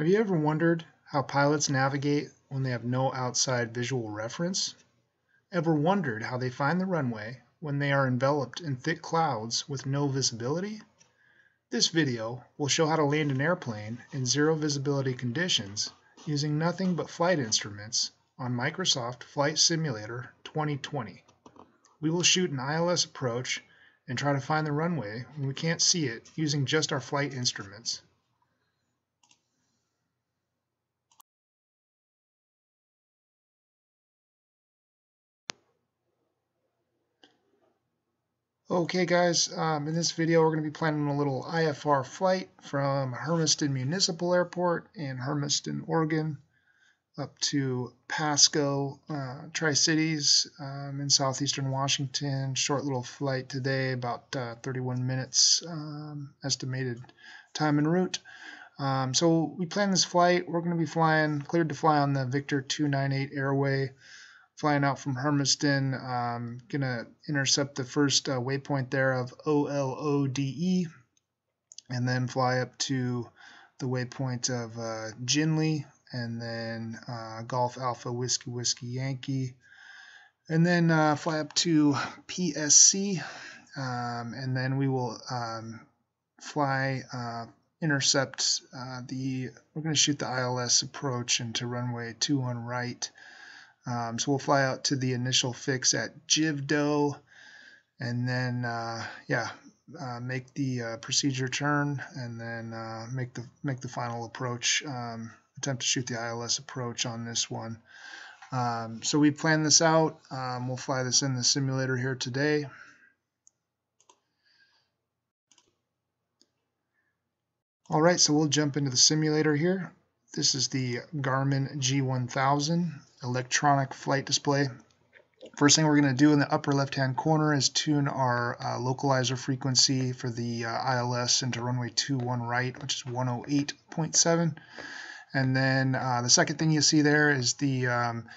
Have you ever wondered how pilots navigate when they have no outside visual reference? Ever wondered how they find the runway when they are enveloped in thick clouds with no visibility? This video will show how to land an airplane in zero visibility conditions using nothing but flight instruments on Microsoft Flight Simulator 2020. We will shoot an ILS approach and try to find the runway when we can't see it using just our flight instruments. Okay guys, um, in this video we're going to be planning a little IFR flight from Hermiston Municipal Airport in Hermiston, Oregon up to Pasco, uh, Tri-Cities um, in southeastern Washington. Short little flight today, about uh, 31 minutes um, estimated time en route. Um, so we plan this flight. We're going to be flying, cleared to fly on the Victor 298 airway flying out from Hermiston. Um, gonna intercept the first uh, waypoint there of OLODE, and then fly up to the waypoint of uh, GINLE, and then uh, Golf Alpha Whiskey Whiskey Yankee, and then uh, fly up to PSC, um, and then we will um, fly uh, intercept uh, the. We're going to shoot the ILS approach into runway two on right. Um, so we'll fly out to the initial fix at Jivdo and then, uh, yeah, uh, make the uh, procedure turn and then uh, make the make the final approach. Um, attempt to shoot the ILS approach on this one. Um, so we plan this out. Um, we'll fly this in the simulator here today. All right, so we'll jump into the simulator here. This is the Garmin G1000 electronic flight display. First thing we're going to do in the upper left hand corner is tune our uh, localizer frequency for the uh, ILS into runway 21 right, which is 108.7. And then uh, the second thing you see there is the um,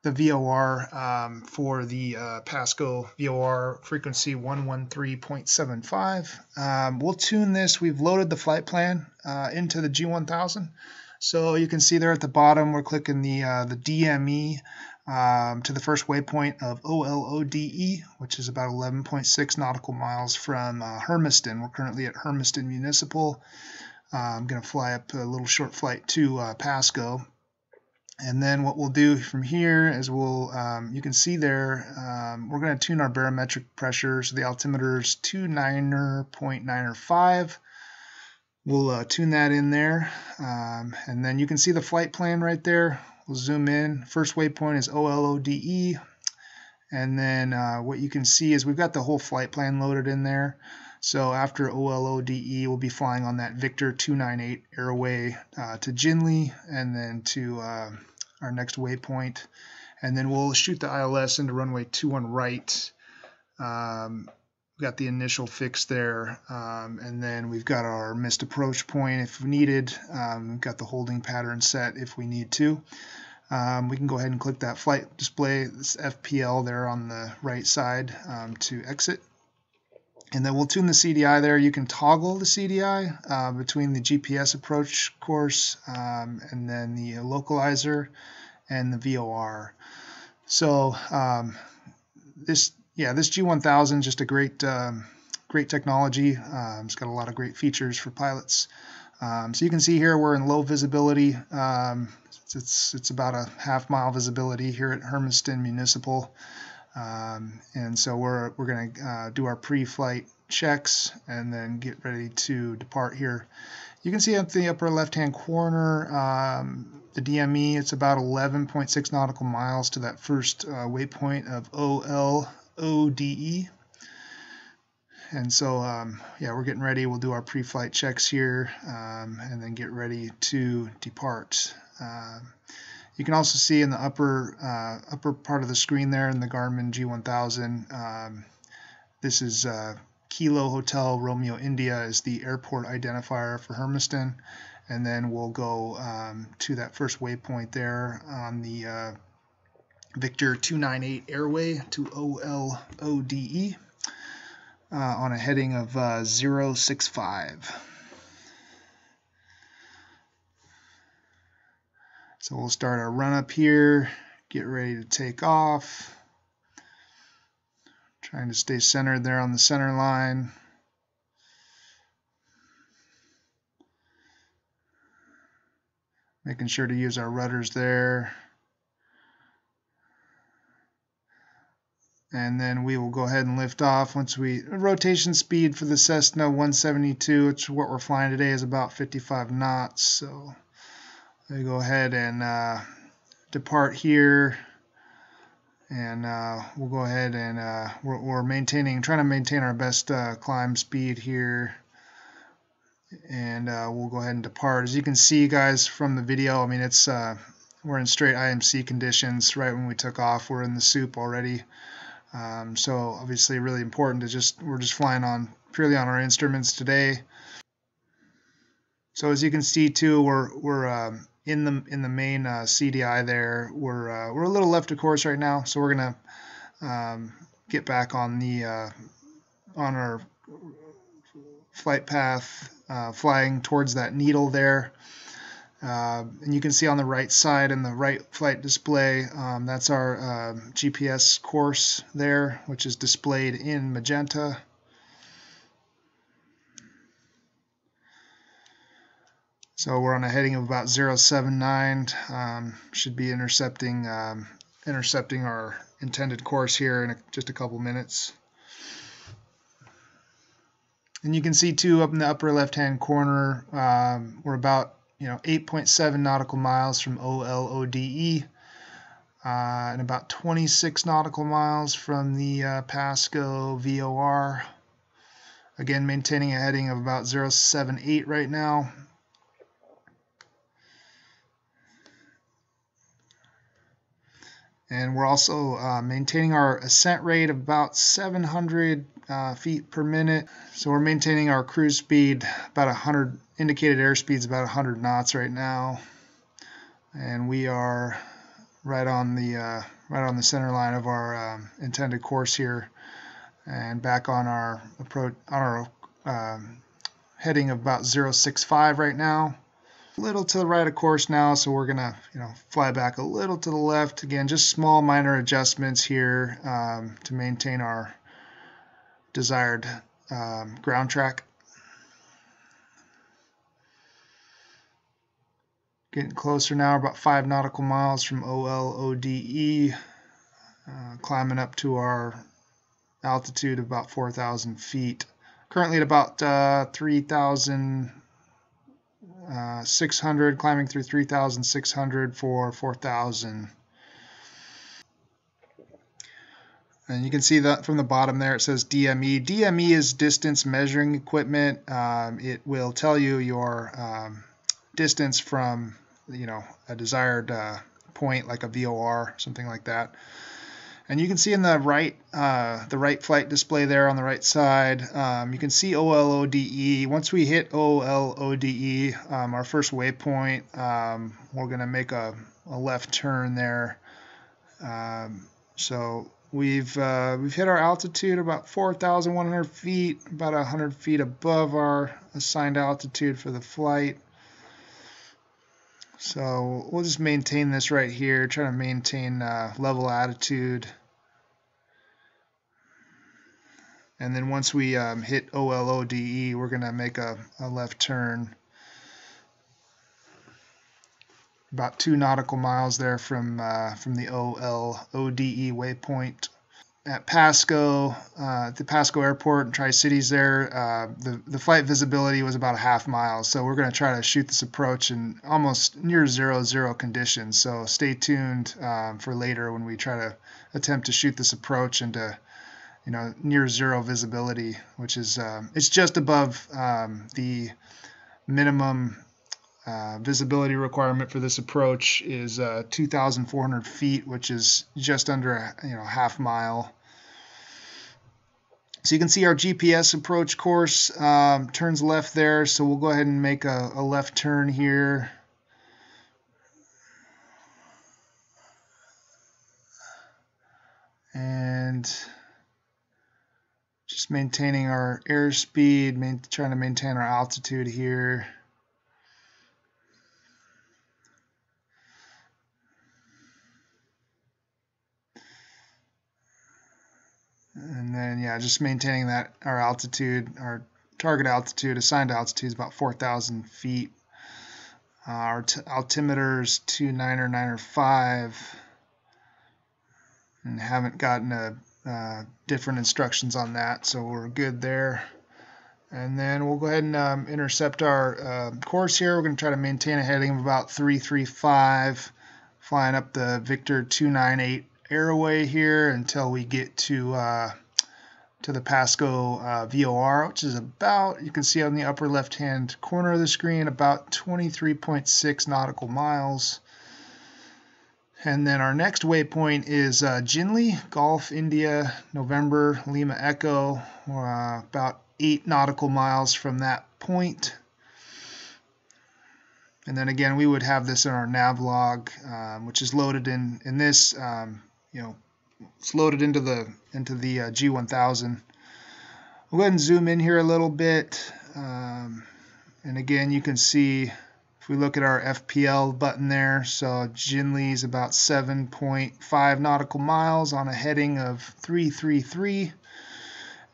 the VOR um, for the uh, Pasco VOR frequency 113.75. Um, we'll tune this. We've loaded the flight plan uh, into the G1000. So you can see there at the bottom, we're clicking the, uh, the DME um, to the first waypoint of OLODE, which is about 11.6 nautical miles from uh, Hermiston. We're currently at Hermiston Municipal. Uh, I'm going to fly up a little short flight to uh, Pasco. And then what we'll do from here is we'll, um, you can see there, um, we're going to tune our barometric pressure. So the altimeter is 29.95. We'll uh, tune that in there. Um, and then you can see the flight plan right there. We'll zoom in. First waypoint is OLODE. And then uh, what you can see is we've got the whole flight plan loaded in there. So after OLODE, we'll be flying on that Victor 298 airway uh, to GINLE and then to uh, our next waypoint. And then we'll shoot the ILS into runway 21 right. Um, We've got the initial fix there, um, and then we've got our missed approach point if needed. Um, we've got the holding pattern set if we need to. Um, we can go ahead and click that flight display, this FPL there on the right side um, to exit. And then we'll tune the CDI there. You can toggle the CDI uh, between the GPS approach course um, and then the localizer and the VOR. So um, this yeah, this G1000 is just a great, um, great technology. Um, it's got a lot of great features for pilots. Um, so you can see here we're in low visibility. Um, it's, it's, it's about a half mile visibility here at Hermiston Municipal. Um, and so we're, we're going to uh, do our pre-flight checks and then get ready to depart here. You can see up the upper left-hand corner, um, the DME, it's about 11.6 nautical miles to that first uh, waypoint of OL ODE. And so, um, yeah, we're getting ready. We'll do our pre-flight checks here um, and then get ready to depart. Um, you can also see in the upper uh, upper part of the screen there in the Garmin G1000, um, this is uh, Kilo Hotel Romeo India is the airport identifier for Hermiston. And then we'll go um, to that first waypoint there on the uh, Victor 298 Airway to OLODE uh, on a heading of uh, 065. So we'll start our run up here, get ready to take off. Trying to stay centered there on the center line. Making sure to use our rudders there. And then we will go ahead and lift off once we rotation speed for the Cessna 172 which what we're flying today is about 55 knots. So we go ahead and uh, depart here. And uh, we'll go ahead and uh, we're, we're, maintaining trying to maintain our best uh, climb speed here. And uh, we'll go ahead and depart. As you can see guys from the video I mean it's uh, we're in straight IMC conditions right when we took off. We're in the soup already um, so obviously really important to just, we're just flying on purely on our instruments today. So as you can see too, we're, we're um, in the in the main uh, CDI there. We're, uh, we're a little left of course right now, so we're going to um, get back on the uh, on our flight path, uh, flying towards that needle there. Uh, and you can see on the right side in the right flight display, um, that's our uh, um, GPS course there, which is displayed in magenta. So we're on a heading of about 079, um, should be intercepting um, intercepting our intended course here in a, just a couple minutes. And you can see too up in the upper left hand corner, um, we're about you know 8.7 nautical miles from OLODE uh, and about 26 nautical miles from the uh, Pasco VOR. Again, maintaining a heading of about 078 right now. And we're also uh, maintaining our ascent rate of about 700 uh, feet per minute. So we're maintaining our cruise speed about 100 indicated airspeed is about 100 knots right now, and we are right on the uh, right on the center line of our um, intended course here, and back on our approach on our um, heading of about 065 right now. A little to the right of course now, so we're gonna you know fly back a little to the left again. Just small minor adjustments here um, to maintain our desired um, ground track. Getting closer now, about five nautical miles from OLODE, uh, climbing up to our altitude of about 4,000 feet. Currently at about uh, 3,600, uh, climbing through 3,600 for 4,000. And you can see that from the bottom there, it says DME. DME is distance measuring equipment. Um, it will tell you your um, distance from you know a desired uh, point like a VOR something like that and you can see in the right uh, the right flight display there on the right side um, you can see OLODE once we hit OLODE um, our first waypoint um, we're gonna make a, a, left turn there um, so we've uh, we've hit our altitude about 4,100 feet about 100 feet above our assigned altitude for the flight so we'll just maintain this right here, trying to maintain uh, level attitude. And then once we um, hit OLODE, we're going to make a, a left turn about two nautical miles there from uh, from the OLODE waypoint at Pasco, uh, at the Pasco Airport in Tri Cities. There, uh, the the flight visibility was about a half mile. So we're going to try to shoot this approach in almost near zero zero conditions. So stay tuned um, for later when we try to attempt to shoot this approach into you know near zero visibility, which is um, it's just above um, the minimum uh, visibility requirement for this approach is uh, 2,400 feet, which is just under you know half mile. So you can see our GPS approach course um, turns left there. So we'll go ahead and make a, a left turn here. And just maintaining our airspeed, main, trying to maintain our altitude here. Yeah, just maintaining that our altitude, our target altitude, assigned altitude is about 4,000 feet. Uh, our altimeter is 29905 and haven't gotten a uh, different instructions on that, so we're good there. And then we'll go ahead and um, intercept our uh, course here. We're going to try to maintain a heading of about 335, flying up the Victor 298 airway here until we get to uh, to the Pasco uh, VOR, which is about, you can see on the upper left-hand corner of the screen, about 23.6 nautical miles. And then our next waypoint is uh, GINLE, Golf, India, November, Lima Echo, uh, about 8 nautical miles from that point. And then again, we would have this in our nav log, um, which is loaded in, in this, um, you know, it's loaded into the into the uh, G1000. We'll go ahead and zoom in here a little bit. Um, and again, you can see if we look at our FPL button there, so GINLE is about 7.5 nautical miles on a heading of 333.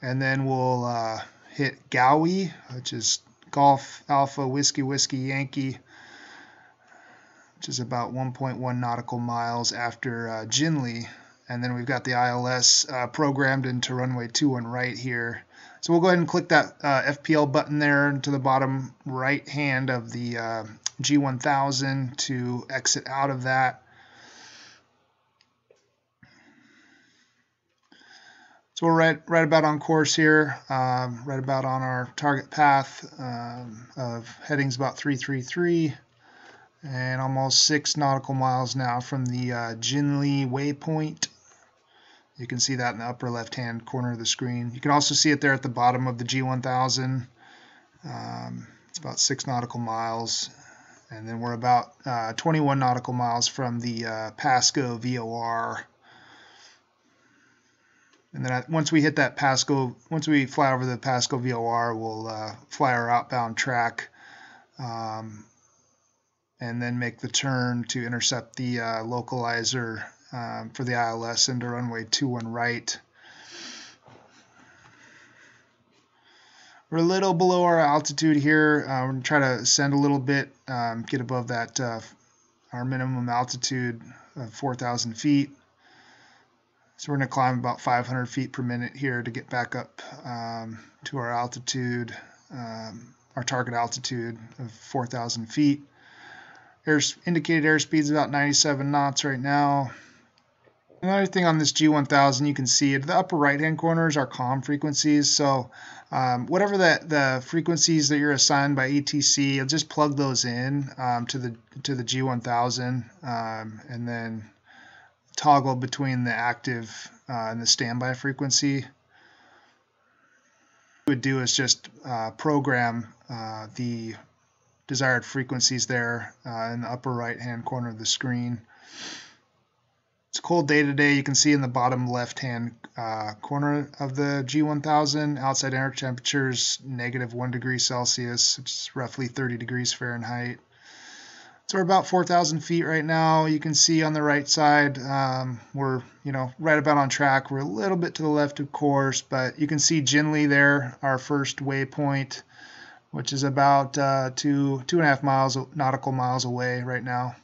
And then we'll uh, hit GAWWY, which is Golf Alpha Whiskey Whiskey Yankee, which is about 1.1 nautical miles after uh, GINLE. And then we've got the ILS uh, programmed into runway 21 right here. So we'll go ahead and click that uh, FPL button there to the bottom right hand of the uh, G1000 to exit out of that. So we're right, right about on course here, um, right about on our target path um, of headings about 333 and almost six nautical miles now from the uh, GINLE waypoint. You can see that in the upper left hand corner of the screen. You can also see it there at the bottom of the G1000. Um, it's about six nautical miles. And then we're about uh, 21 nautical miles from the uh, Pasco VOR. And then once we hit that Pasco, once we fly over the Pasco VOR, we'll uh, fly our outbound track um, and then make the turn to intercept the uh, localizer um, for the ILS into runway 21 right. We're a little below our altitude here. Uh, we're going to try to ascend a little bit, um, get above that uh, our minimum altitude of 4,000 feet. So we're going to climb about 500 feet per minute here to get back up um, to our altitude, um, our target altitude of 4,000 feet. Air, indicated airspeed is about 97 knots right now. Another thing on this G1000, you can see the upper right hand corner is our COM frequencies. So um, whatever the, the frequencies that you're assigned by ATC, you'll just plug those in um, to the to the G1000 um, and then toggle between the active uh, and the standby frequency. What we would do is just uh, program uh, the desired frequencies there uh, in the upper right hand corner of the screen. It's a cold day today. You can see in the bottom left-hand uh, corner of the G1000, outside air temperatures negative 1 degree Celsius, which is roughly 30 degrees Fahrenheit. So we're about 4,000 feet right now. You can see on the right side, um, we're you know right about on track. We're a little bit to the left of course, but you can see GINLE there, our first waypoint, which is about uh, two two and a half miles nautical miles away right now.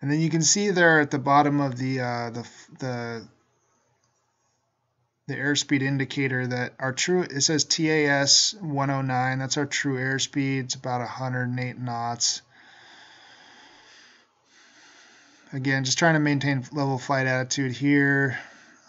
And then you can see there at the bottom of the uh, the the the airspeed indicator that our true it says TAS 109 that's our true airspeed. It's about 108 knots. Again just trying to maintain level flight attitude here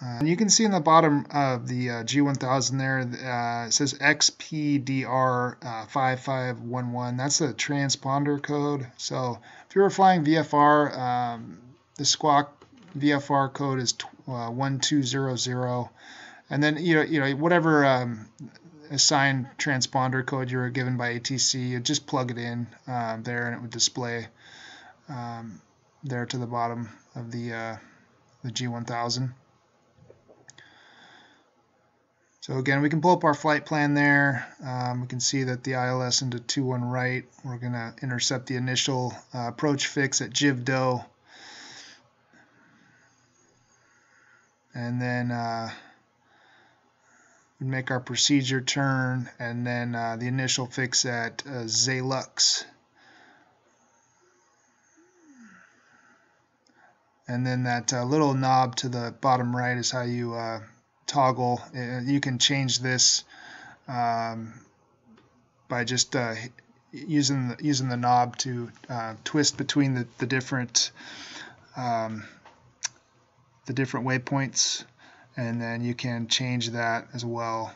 uh, and you can see in the bottom of the uh, G1000 there uh, it says XPDR uh, 5511 that's the transponder code. So if you were flying VFR, um, the squawk VFR code is uh, 1200, and then you know you know whatever um, assigned transponder code you were given by ATC, you just plug it in um, there, and it would display um, there to the bottom of the uh, the G1000. So again, we can pull up our flight plan there. Um, we can see that the ILS into 2-1 right. We're going to intercept the initial uh, approach fix at Jivdo. And then uh, we make our procedure turn and then uh, the initial fix at uh, Zalux. And then that uh, little knob to the bottom right is how you uh, toggle. Uh, you can change this um, by just uh, using the, using the knob to uh, twist between the, the different um, the different waypoints and then you can change that as well.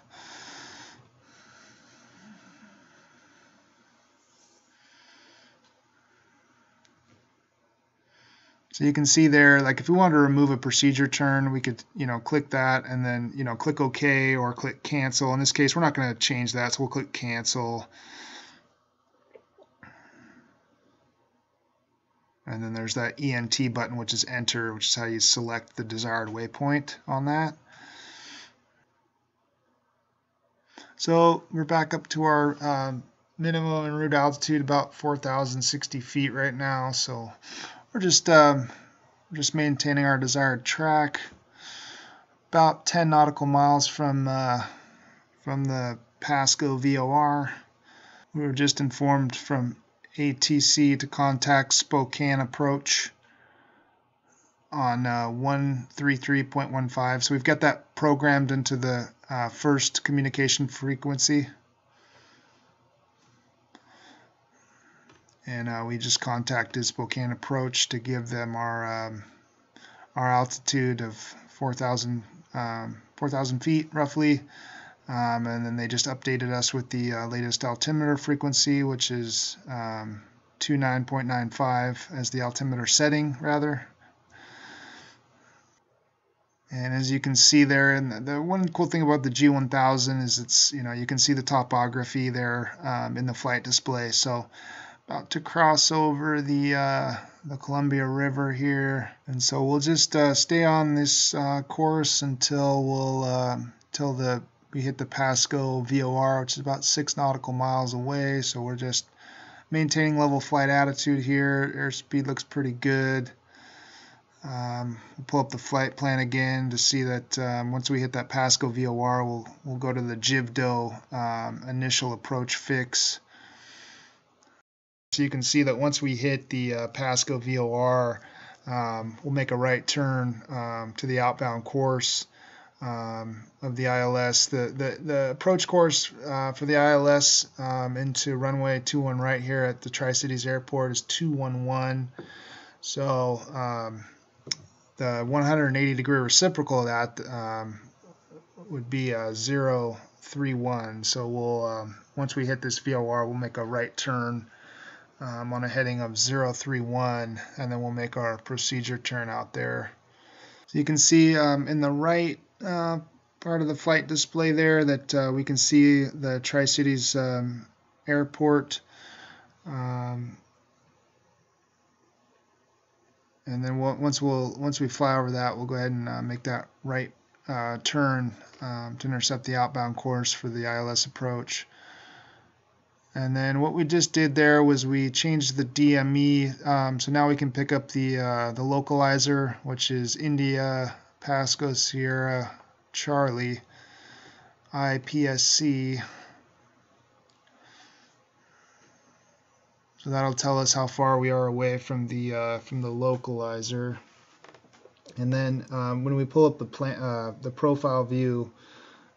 So you can see there, like if we wanted to remove a procedure turn, we could, you know, click that and then, you know, click OK or click cancel. In this case, we're not going to change that, so we'll click cancel. And then there's that ENT button, which is enter, which is how you select the desired waypoint on that. So we're back up to our um, minimum and route altitude, about 4,060 feet right now. So we're just um, just maintaining our desired track. About 10 nautical miles from uh, from the Pasco VOR. We were just informed from ATC to contact Spokane approach on uh, 133.15. So we've got that programmed into the uh, first communication frequency. And uh, we just contacted Spokane approach to give them our um, our altitude of 4,000 um, 4,000 feet roughly. Um, and then they just updated us with the uh, latest altimeter frequency, which is um, 29.95 as the altimeter setting, rather. And as you can see there, and the, the one cool thing about the G1000 is it's, you know, you can see the topography there um, in the flight display. So about to cross over the uh, the Columbia River here, and so we'll just uh, stay on this uh, course until we'll until uh, the we hit the Pasco VOR, which is about six nautical miles away. So we're just maintaining level flight attitude here. Airspeed looks pretty good. Um, we'll pull up the flight plan again to see that um, once we hit that Pasco VOR, we'll, we'll go to the JIVDO um, initial approach fix. So you can see that once we hit the uh, Pasco VOR, um, we'll make a right turn um, to the outbound course um, of the ILS. The, the, the approach course uh, for the ILS um, into runway 21 right here at the Tri Cities Airport is 211. So um, the 180 degree reciprocal of that um, would be a 031. So we'll once we hit this VOR, we'll make a right turn. Um, on a heading of 031 and then we'll make our procedure turn out there. So you can see in the right uh, part of the flight display there that uh, we can see the Tri-Cities um, airport. Um, and then we'll, once we'll once we fly over that, we'll go ahead and uh, make that right uh, turn um, to intercept the outbound course for the ILS approach. And then what we just did there was we changed the DME, um, so now we can pick up the uh, the localizer, which is India Pasco Sierra Charlie IPSC. So that'll tell us how far we are away from the uh, from the localizer. And then um, when we pull up the plan, uh, the profile view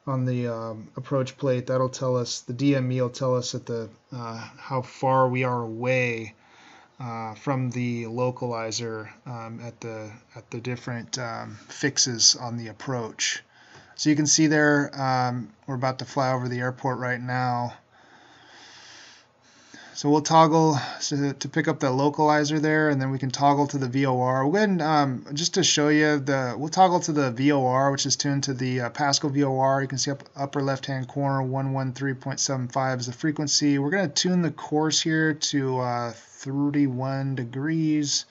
on the um, approach plate, that'll tell us the DME will tell us at the uh, how far we are away uh, from the localizer um, at the at the different um, fixes on the approach. So you can see there, um, we're about to fly over the airport right now. So we'll toggle to, to pick up the localizer there, and then we can toggle to the VOR. We'll go ahead and, um, just to show you, the we'll toggle to the VOR, which is tuned to the uh, Pasco VOR. You can see up upper left-hand corner, 113.75 is the frequency. We're going to tune the course here to uh, 31 degrees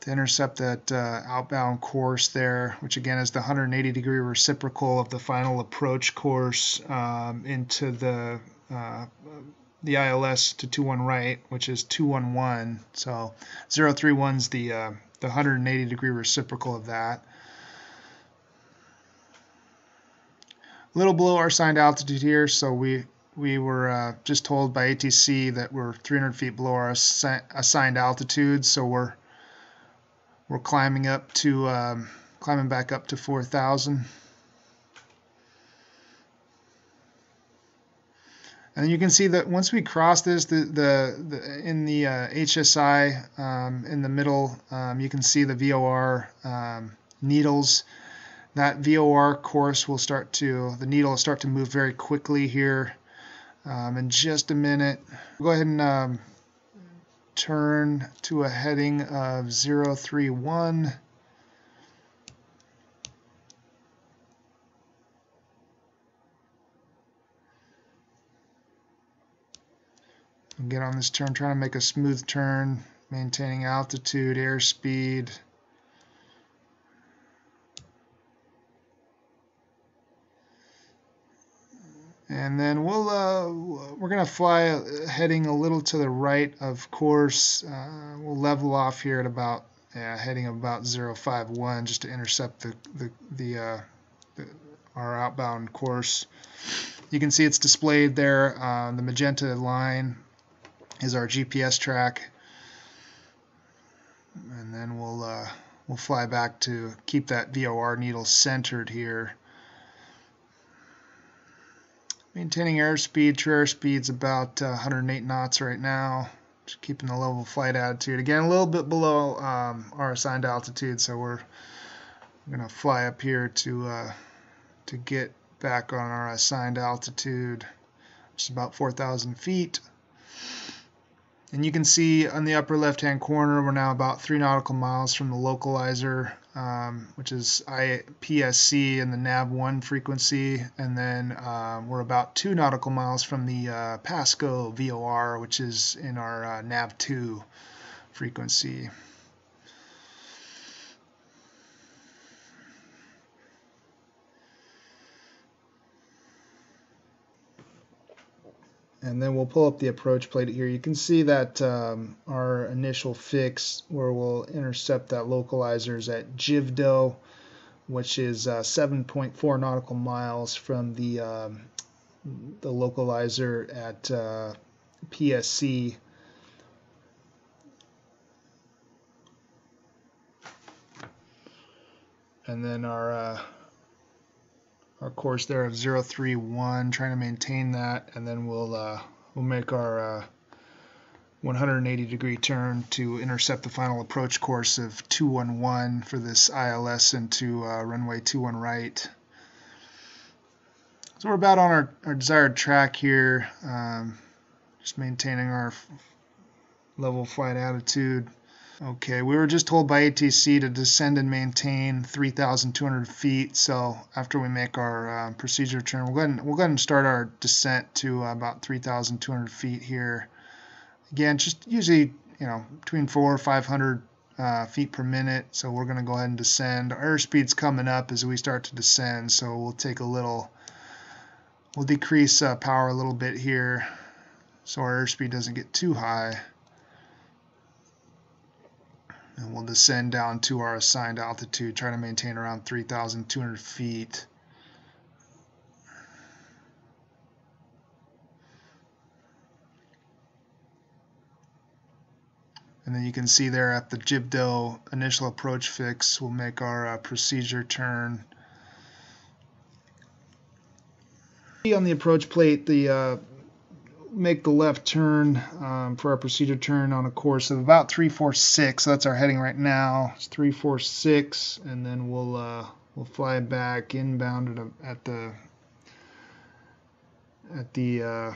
to intercept that uh, outbound course there, which again is the 180 degree reciprocal of the final approach course um, into the uh, the ILS to 21 right, which is 211. So 031 is the uh, the 180 degree reciprocal of that. little below our assigned altitude here, so we we were uh, just told by ATC that we're 300 feet below our assi assigned altitude, so we're we're climbing up to um, climbing back up to 4,000. And you can see that once we cross this, the, the, the in the uh, HSI um, in the middle, um, you can see the VOR um, needles. That VOR course will start to, the needle will start to move very quickly here um, in just a minute. Go ahead and um, turn to a heading of 031. Get on this turn, trying to make a smooth turn, maintaining altitude, airspeed. And then we'll uh, we're gonna fly uh, heading a little to the right, of course. Uh, we'll level off here at about yeah, heading about 051 just to intercept the the, the, uh, the our outbound course. You can see it's displayed there. Uh, the magenta line is our GPS track. And then we'll uh, we'll fly back to keep that VOR needle centered here. Maintaining airspeed, true airspeed's about uh, 108 knots right now. Just keeping the level flight attitude. Again, a little bit below um, our assigned altitude, so we're going to fly up here to uh, to get back on our assigned altitude, which is about 4,000 feet. And you can see on the upper left hand corner, we're now about three nautical miles from the localizer, um, which is IPSC and the NAV1 frequency. And then um, we're about two nautical miles from the uh, PASCO VOR, which is in our uh, NAV2 frequency. And then we'll pull up the approach plate here. You can see that um, our initial fix where we'll intercept that localizer is at Jivdo, which is uh, 7.4 nautical miles from the um, the localizer at uh, PSC. And then our uh, our course there of 031, trying to maintain that, and then we'll uh, we'll make our uh, 180 degree turn to intercept the final approach course of 211 for this ILS into uh, runway 21 right. So we're about on our, our desired track here, um, just maintaining our level flight attitude. Okay, we were just told by ATC to descend and maintain 3,200 feet. So after we make our uh, procedure turn, we'll go, ahead and, we'll go ahead and start our descent to uh, about 3,200 feet here. Again, just usually, you know, between four or 500 uh, feet per minute. So we're going to go ahead and descend. Our airspeed's coming up as we start to descend. So we'll take a little, we'll decrease uh, power a little bit here so our airspeed doesn't get too high and we'll descend down to our assigned altitude, try to maintain around 3,200 feet. And then you can see there at the Jivdo initial approach fix, we'll make our uh, procedure turn. On the approach plate, the uh, make the left turn um, for our procedure turn on a course of about 346. So that's our heading right now. It's 346, and then we'll uh, we'll fly back inbound at, at the at the, uh,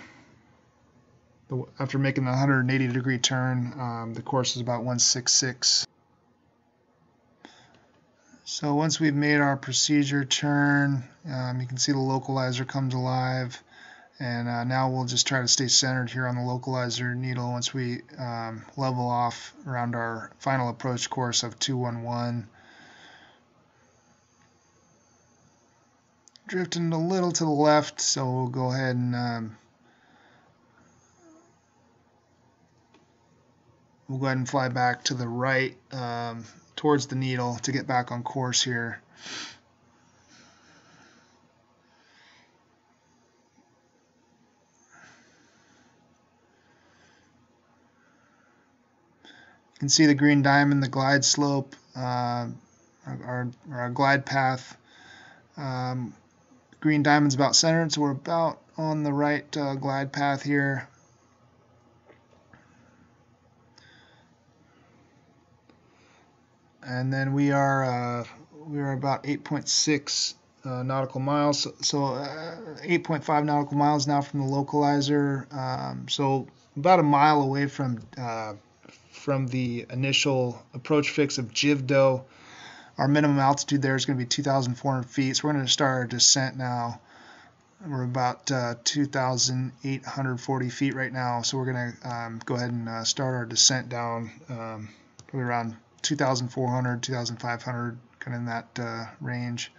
the, after making the 180 degree turn. Um, the course is about 166. So once we've made our procedure turn, um, you can see the localizer comes alive. And uh, now we'll just try to stay centered here on the localizer needle once we um, level off around our final approach course of 211. Drifting a little to the left, so we'll go ahead and um, we'll go ahead and fly back to the right um, towards the needle to get back on course here. Can see the green diamond, the glide slope, uh, our, our, glide path. Um, green diamond's about centered, so we're about on the right uh, glide path here. And then we are uh, we are about 8.6 uh, nautical miles, so uh, 8.5 nautical miles now from the localizer. Um, so about a mile away from uh, from the initial approach fix of Jivdo. Our minimum altitude there is going to be 2,400 feet. So we're going to start our descent now. We're about uh, 2,840 feet right now. So we're going to um, go ahead and uh, start our descent down um, probably around 2,400, 2,500, kind of in that uh, range.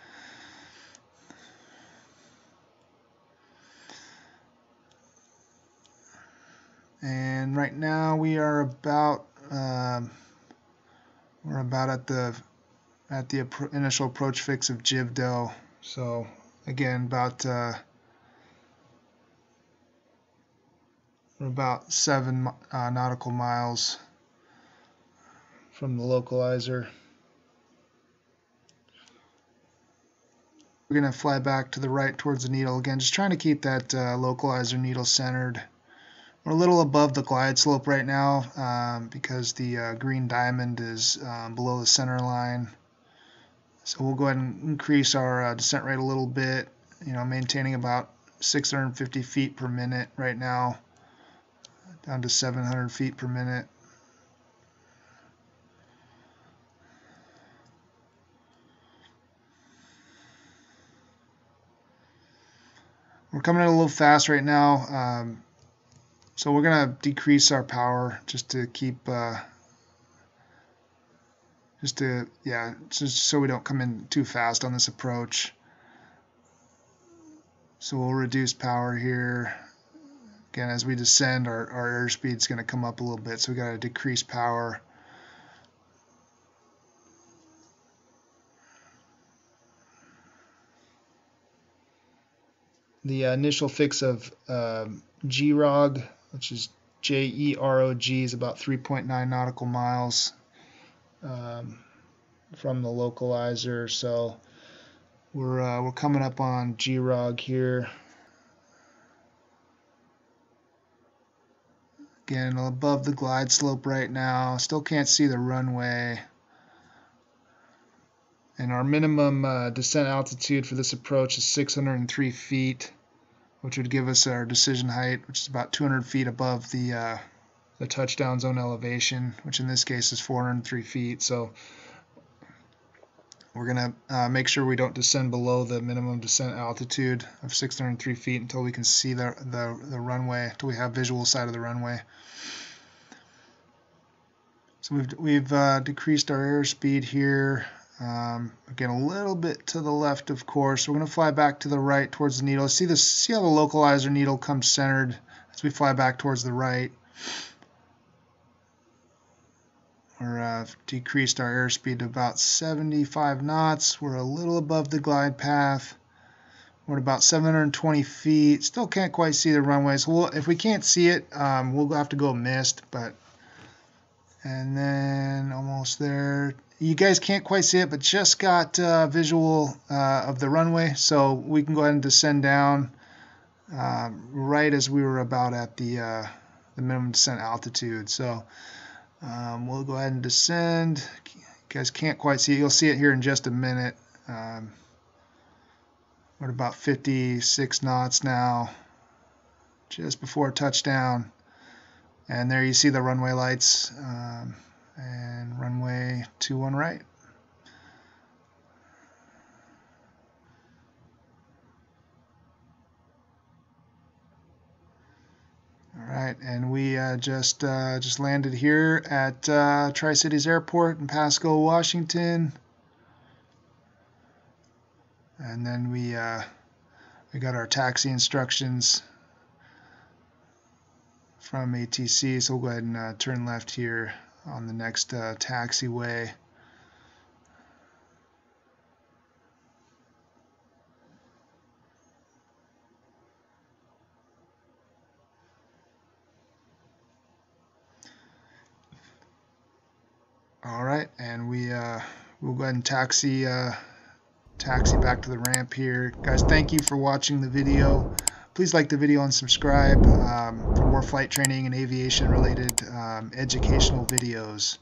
And right now we are about um, we're about at the at the initial approach fix of Jivdo. So again, about uh, about seven uh, nautical miles from the localizer. We're going to fly back to the right towards the needle again, just trying to keep that uh, localizer needle centered. We're a little above the glide slope right now um, because the uh, green diamond is um, below the center line. So we'll go ahead and increase our uh, descent rate a little bit, you know, maintaining about 650 feet per minute right now, down to 700 feet per minute. We're coming in a little fast right now. Um, so we're going to decrease our power just to keep, uh, just to, yeah, just so we don't come in too fast on this approach. So we'll reduce power here. Again, as we descend, our, our airspeed is going to come up a little bit, so we got to decrease power. The uh, initial fix of uh, GROG which is J-E-R-O-G, is about 3.9 nautical miles um, from the localizer. So we're uh, we're coming up on GROG here. Again, above the glide slope right now. Still can't see the runway. And our minimum uh, descent altitude for this approach is 603 feet which would give us our decision height, which is about 200 feet above the uh, the touchdown zone elevation, which in this case is 403 feet. So we're going to uh, make sure we don't descend below the minimum descent altitude of 603 feet until we can see the, the, the runway, until we have visual side of the runway. So we've, we've uh, decreased our airspeed here um, again, a little bit to the left, of course. We're going to fly back to the right towards the needle. See this? See how the localizer needle comes centered as we fly back towards the right. We're uh, decreased our airspeed to about 75 knots. We're a little above the glide path. We're at about 720 feet. Still can't quite see the runway. So we'll, if we can't see it, um, we'll have to go missed. But and then almost there you guys can't quite see it, but just got uh, visual uh, of the runway, so we can go ahead and descend down uh, right as we were about at the, uh, the minimum descent altitude. So um, we'll go ahead and descend. You guys can't quite see it. You'll see it here in just a minute. Um, we're at about 56 knots now, just before touchdown. And there you see the runway lights. Um, and runway two 21 right. All right, and we uh, just uh, just landed here at uh, Tri Cities Airport in Pasco, Washington, and then we uh, we got our taxi instructions from ATC. So we'll go ahead and uh, turn left here on the next uh, taxiway. All right, and we uh, we'll go ahead and taxi uh, taxi back to the ramp here. Guys, thank you for watching the video. Please like the video and subscribe um, for more flight training and aviation related um, educational videos.